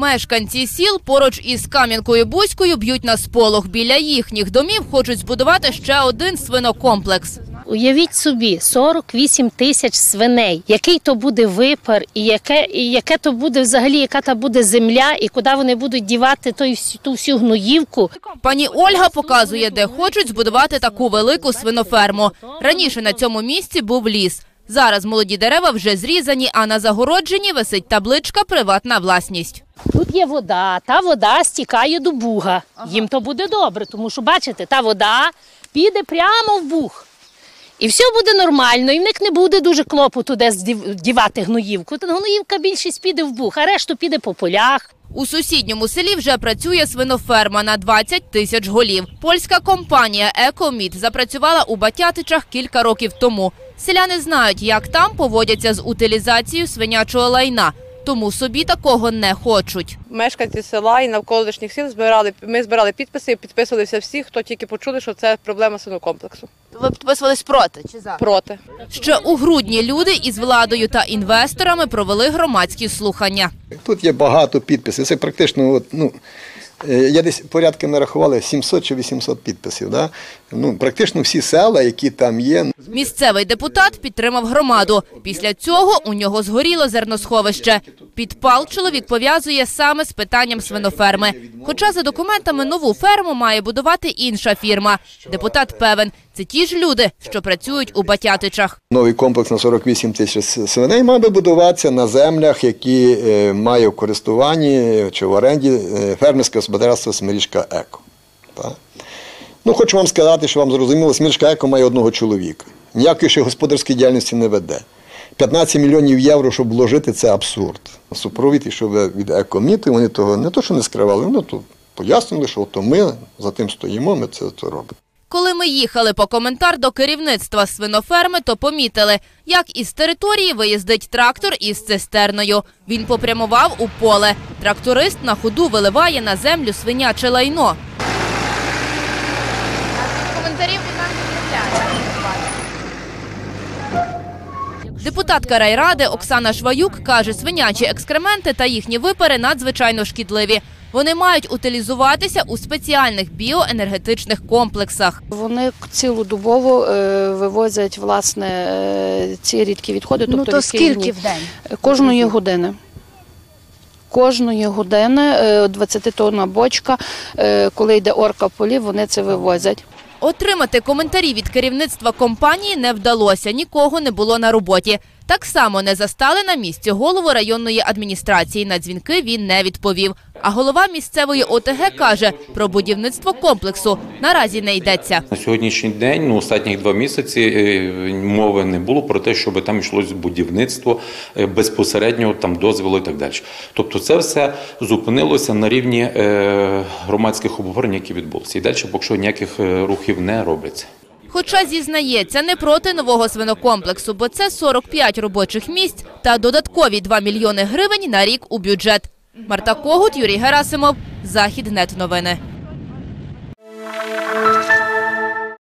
Мешканці сіл поруч із Кам'янкою Бузькою б'ють на сполох. Біля їхніх домів хочуть збудувати ще один свинокомплекс. Уявіть собі, 48 тисяч свиней. Який то буде випар, і яке, і яке то буде взагалі, яка та буде земля, і куди вони будуть дівати той, ту всю гноївку. Пані Ольга показує, де хочуть збудувати таку велику свиноферму. Раніше на цьому місці був ліс. Зараз молоді дерева вже зрізані, а на загородженні висить табличка Приватна власність. Тут є вода, та вода стікає до буга. Їм то буде добре, тому що бачите, та вода піде прямо в буг. І все буде нормально, і в них не буде дуже клопоту, де дівати гноївку. Та гноївка більшість піде в буг, а решту піде по полях. У сусідньому селі вже працює свиноферма на 20 тисяч голів. Польська компанія «Екоміт» запрацювала у Батятичах кілька років тому. Селяни знають, як там поводяться з утилізацією свинячого лайна, тому собі такого не хочуть. Мешканці села і навколишніх сіл збирали. Ми збирали підписи, і підписувалися всі, хто тільки почули, що це проблема синокомплексу. Ви підписувались проти чи за? Проти. Ще у грудні люди із владою та інвесторами провели громадські слухання. Тут є багато підписів. Це практично, от, ну, я десь порядки нарахували 700 чи 800 підписів. Да? Ну, практично всі села, які там є, Місцевий депутат підтримав громаду. Після цього у нього згоріло зерносховище. Підпал чоловік пов'язує саме з питанням свиноферми. Хоча за документами нову ферму має будувати інша фірма. Депутат певен, це ті ж люди, що працюють у Батятичах. новий комплекс на 48 тисяч свиней мав би будуватися на землях, які е, має в користуванні чи в оренді е, фермерське господарство Смирічка Еко. Ну, хочу вам сказати, що вам зрозуміло, Смирічка Еко має одного чоловіка. Ніякої ще господарської діяльності не веде. 15 мільйонів євро, щоб вложити, це абсурд. Супровід, і щоб від екоміту, вони того не то, що не скривали, вони то пояснили, що то ми за тим стоїмо, ми це, це робимо. Коли ми їхали по коментар до керівництва свиноферми, то помітили, як із території виїздить трактор із цистерною. Він попрямував у поле. Тракторист на ходу виливає на землю свиняче лайно. Коментарів від Депутатка райради Оксана Шваюк каже, свинячі екскременти та їхні випари надзвичайно шкідливі. Вони мають утилізуватися у спеціальних біоенергетичних комплексах. Вони цілодобово е, вивозять власне е, ці рідкі відходи. Ну тобто то скільки в день? Кожної години. Кожної години е, 20 тонна бочка, е, коли йде орка в полі, вони це вивозять. Отримати коментарі від керівництва компанії не вдалося. Нікого не було на роботі. Так само не застали на місці голову районної адміністрації. На дзвінки він не відповів. А голова місцевої ОТГ каже, про будівництво комплексу наразі не йдеться. На сьогоднішній день, ну останні два місяці, е, мови не було про те, щоб там йшлось будівництво е, безпосередньо там дозволу і так далі. Тобто, це все зупинилося на рівні е, громадських обговорень, які відбулися. І далі, поки що ніяких е, рухів не робиться. Хоча зізнається, не проти нового свинокомплексу, бо це 45 робочих місць та додаткові 2 мільйони гривень на рік у бюджет. Марта Когут, Юрій Герасимов, Західнет новини.